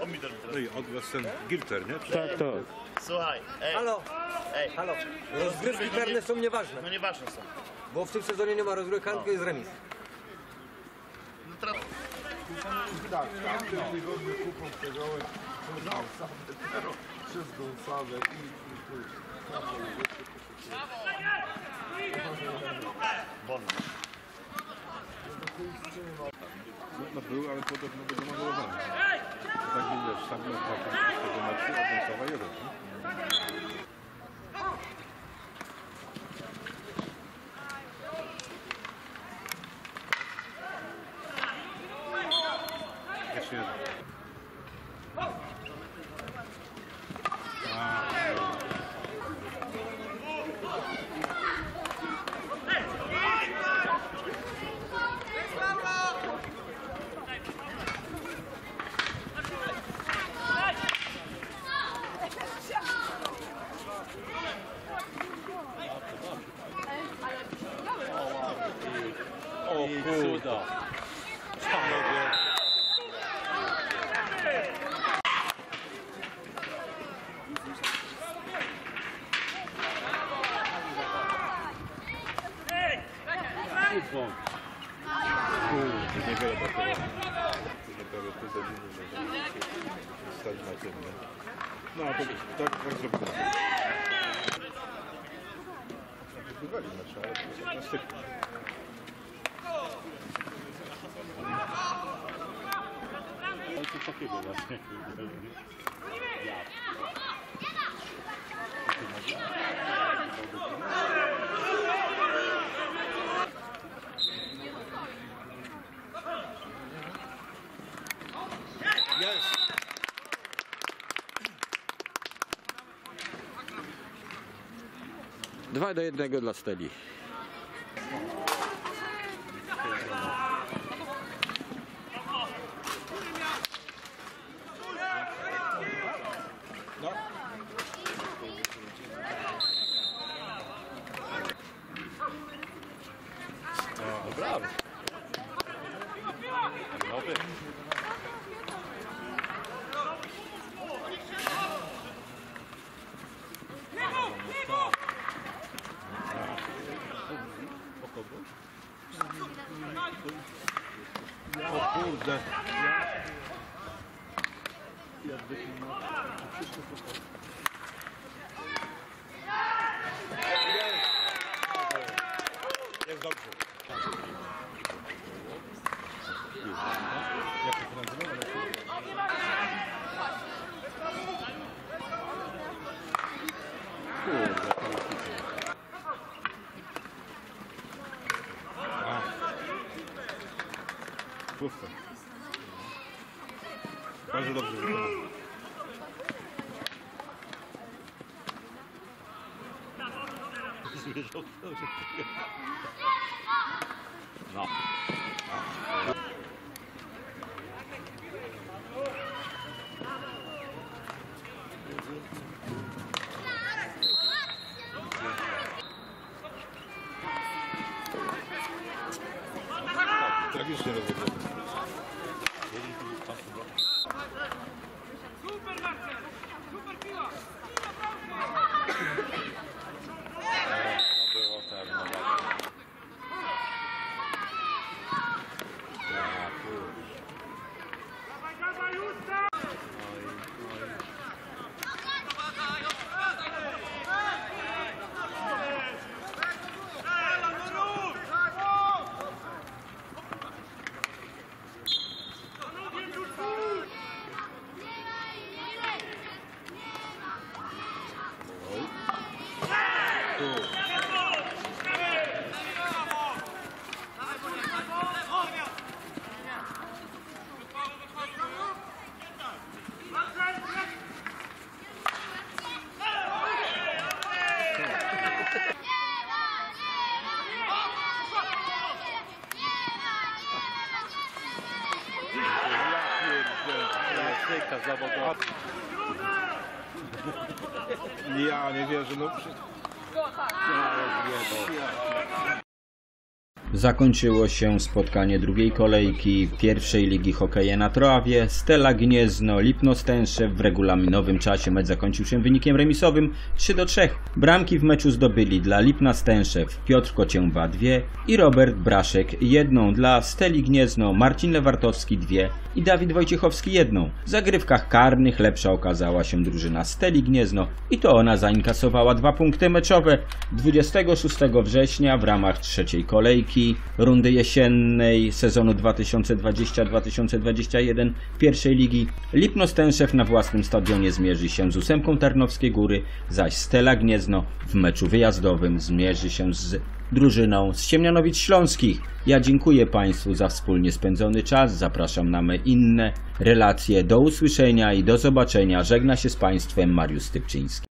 Pomidor mi teraz. No i od was ten Gilter, nie? Tak, tak. Słuchaj, ej, Halo, ej, halo. Rozgrywki karne są nieważne, no nieważne są. bo w tym sezonie nie ma rozgrywek, tylko jest remis. No teraz... Tak, w tamtym tygodniu kupą przegrałem Gonsalę, dopiero przez Gonsalę i, i tu. Bon. No był, ale podobno był zamalowany. Tak wiesz, sam na tak, tego meczu, a Wąsowa jeden. Nie? Jeszcze jeden. O kurde. Niewiele brakowało. Dopiero to jest na styku. Ale coś takiego właśnie. Jest! Dwa do jednego dla Steli. O kurde! Jest Pusto. Bardzo dobrze wykonał. No. Super Marcel! Super Piva! Zawodowa. Ja nie wierzę, no 我操他妈的 Zakończyło się spotkanie drugiej kolejki pierwszej ligi hokeja na trawie. Stella Gniezno, Lipno Stęszew w regulaminowym czasie mecz zakończył się wynikiem remisowym 3 do 3. Bramki w meczu zdobyli dla Lipna Stęszew Piotr Kocięba 2 i Robert Braszek jedną dla Steli Gniezno Marcin Lewartowski dwie i Dawid Wojciechowski jedną. W zagrywkach karnych lepsza okazała się drużyna Steli Gniezno i to ona zainkasowała dwa punkty meczowe 26 września w ramach trzeciej kolejki rundy jesiennej sezonu 2020-2021 pierwszej ligi. Lipno Stęszew na własnym stadionie zmierzy się z ósemką Tarnowskiej Góry, zaś Stela Gniezno w meczu wyjazdowym zmierzy się z drużyną z Siemianowic Śląskich. Ja dziękuję Państwu za wspólnie spędzony czas. Zapraszam na inne relacje. Do usłyszenia i do zobaczenia. Żegna się z Państwem Mariusz Stypczyński.